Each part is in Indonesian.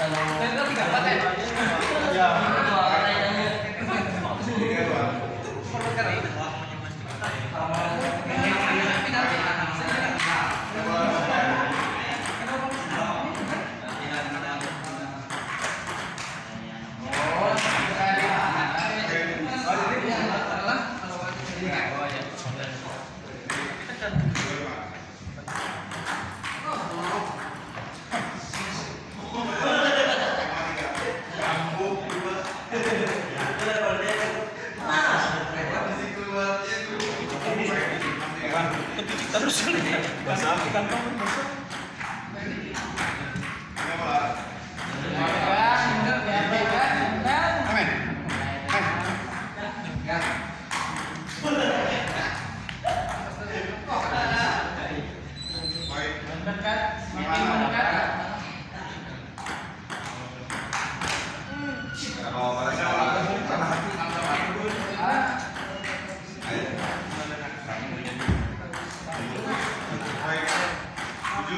Kalau tiga empat? Eh? Iya. Kita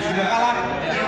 干了